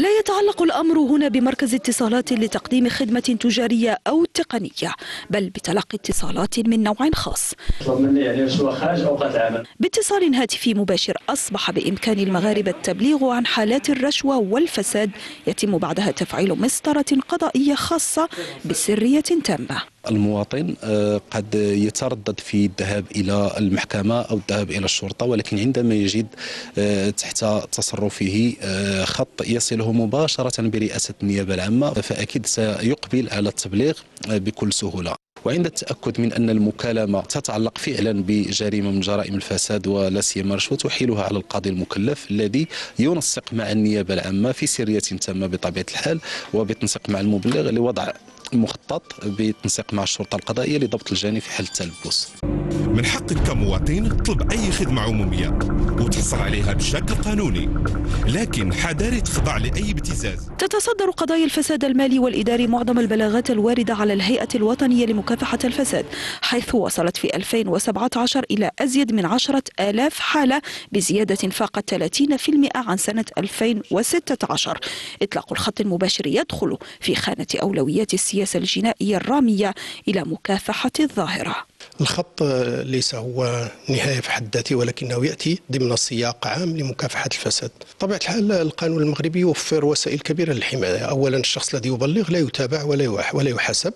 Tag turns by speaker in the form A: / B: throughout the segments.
A: لا يتعلق الأمر هنا بمركز اتصالات لتقديم خدمة تجارية أو تقنية بل بتلقي اتصالات من نوع خاص. باتصال هاتفي مباشر أصبح بإمكان المغاربة التبليغ عن حالات الرشوة والفساد يتم بعدها تفعيل مسطرة قضائية خاصة بسرية تامة.
B: المواطن آه، قد يتردد في الذهاب إلى المحكمة أو الذهاب إلى الشرطة ولكن عندما يجد آه، تحت تصرفه آه، خط يصله مباشرة برئاسة النيابة العامة فأكيد سيقبل على التبليغ بكل سهولة. وعند التأكد من أن المكالمة تتعلق فعلا بجريمة من جرائم الفساد ولا سيما الرشوه تحيلها على القاضي المكلف الذي ينسق مع النيابة العامة في سرية تامة بطبيعة الحال وبتنسيق مع المبلغ لوضع مخطط بالتنسيق مع الشرطة القضائية لضبط الجاني في حال التلبس
C: من حقك كمواطن تطلب أي خدمة عمومية وتحصل عليها بشكل قانوني. لكن حذاري تخضع لأي ابتزاز.
A: تتصدر قضايا الفساد المالي والإداري معظم البلاغات الواردة على الهيئة الوطنية لمكافحة الفساد حيث وصلت في 2017 إلى أزيد من عشرة آلاف حالة بزيادة فاقت 30% عن سنة 2016 إطلاق الخط المباشر يدخل في خانة أولويات السياسة الجنائية الرامية إلى مكافحة الظاهرة.
D: الخط ليس هو نهاية في حد ذاته ولكنه يأتي ضمن سياق عام لمكافحة الفساد. طبيعة الحال القانون المغربي يوفر وسائل كبيرة للحماية. أولا الشخص الذي يبلغ لا يتابع ولا ولا يحاسب.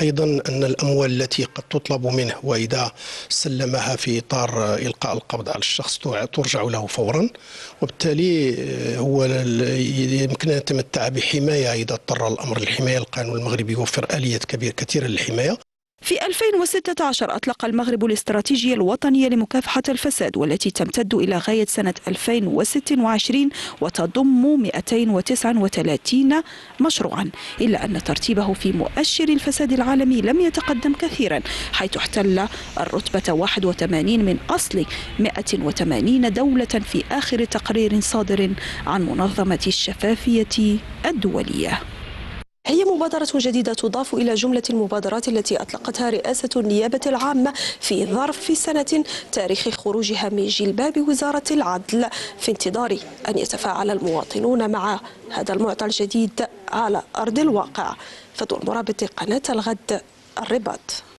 D: أيضا أن الأموال التي قد تطلب منه وإذا سلمها في إطار إلقاء القبض على الشخص ترجع له فورا. وبالتالي هو يمكن أن يتمتع بحماية إذا اضطر الأمر للحماية. القانون المغربي يوفر آليات كبيرة كثيرة للحماية.
A: في 2016 أطلق المغرب الاستراتيجية الوطنية لمكافحة الفساد والتي تمتد إلى غاية سنة 2026 وتضم 239 مشروعا إلا أن ترتيبه في مؤشر الفساد العالمي لم يتقدم كثيرا حيث احتل الرتبة 81 من أصل 180 دولة في آخر تقرير صادر عن منظمة الشفافية الدولية. مبادرة جديدة تضاف إلى جملة المبادرات التي أطلقتها رئاسة النيابة العامة في ظرف سنة تاريخ خروجها من جلباب وزارة العدل في انتظار أن يتفاعل المواطنون مع هذا المعطى الجديد على أرض الواقع. فدور مرابط قناة الغد الرباط.